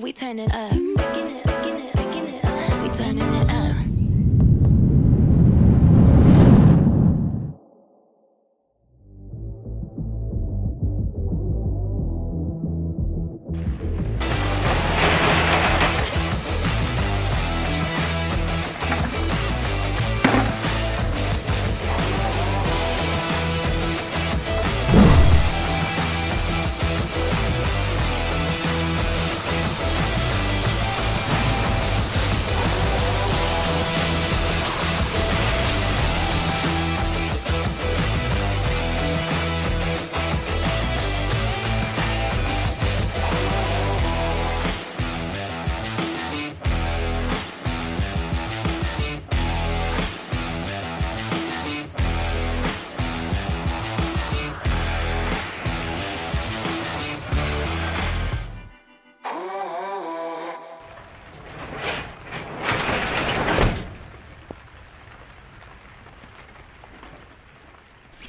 we turning up.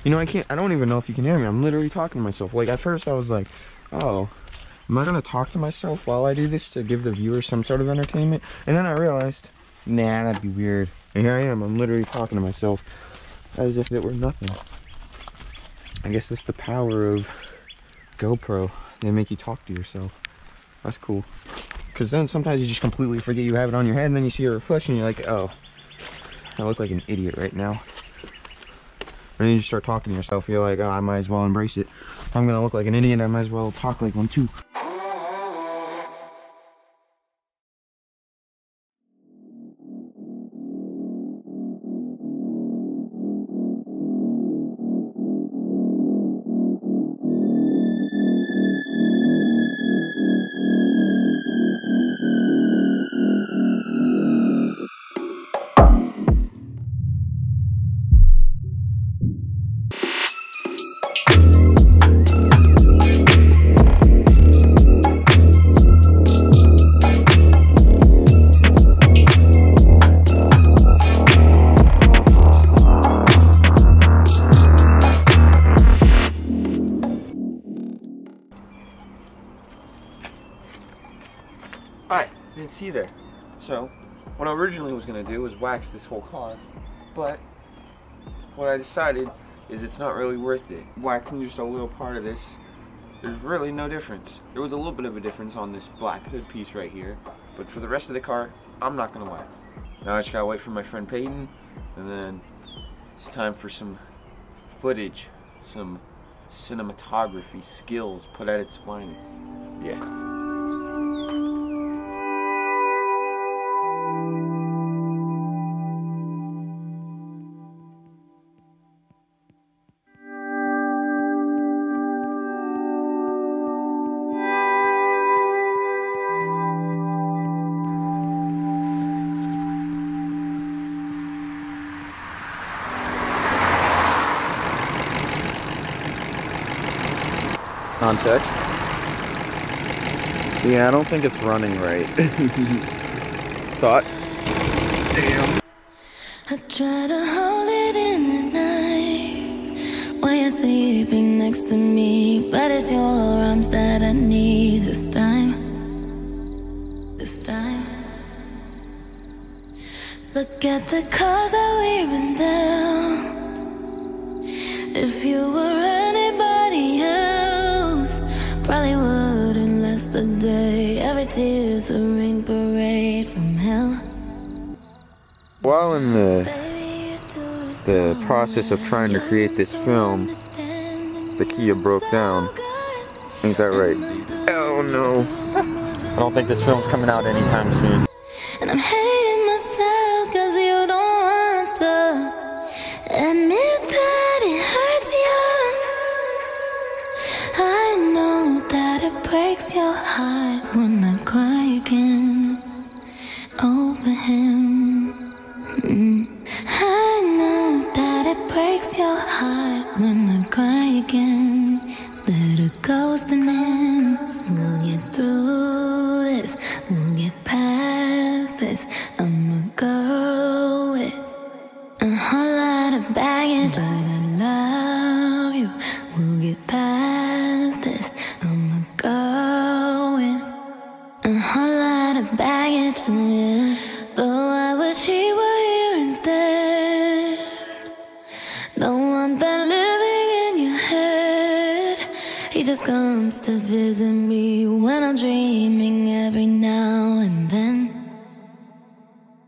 You know, I can't, I don't even know if you can hear me. I'm literally talking to myself. Like, at first I was like, oh, am I going to talk to myself while I do this to give the viewers some sort of entertainment? And then I realized, nah, that'd be weird. And here I am, I'm literally talking to myself as if it were nothing. I guess that's the power of GoPro. They make you talk to yourself. That's cool. Because then sometimes you just completely forget you have it on your head and then you see a reflection and you're like, oh, I look like an idiot right now. And then you start talking to yourself. You're like, oh, I might as well embrace it. I'm gonna look like an idiot, I might as well talk like one too. See there. So, what I originally was going to do was wax this whole car, but what I decided is it's not really worth it. Waxing just a little part of this, there's really no difference. There was a little bit of a difference on this black hood piece right here, but for the rest of the car, I'm not going to wax. Now I just gotta wait for my friend Peyton, and then it's time for some footage, some cinematography skills put at its finest. Yeah. Context. Yeah, I don't think it's running right. Thoughts? Damn. I try to hold it in the night while you're sleeping next to me, but it's your arms that I need this time. This time. Look at the cars that we run down. If you were wouldn't last a day. Every tear's a rain parade from hell. While in the Baby, you do it the process of trying to create this film, the Kia broke down. Ain't that right? Oh no. I don't think this film's coming out anytime soon. And I'm hating myself cause you don't want to admit that heart when I cry again over him. Mm. I know that it breaks your heart when I cry again. Instead of ghosting him, we'll get through this. We'll get past He just comes to visit me when I'm dreaming every now and then.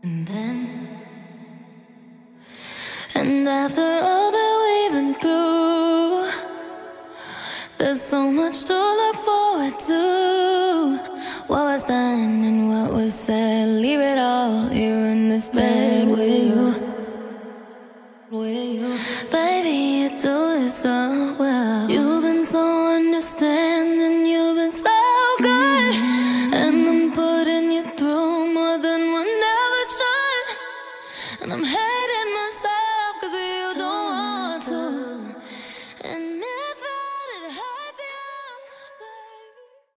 And then. And after all that we've been through, there's so much to look forward to. What was done and what was said, leave it all here in this bed with you. With you. And I'm happy.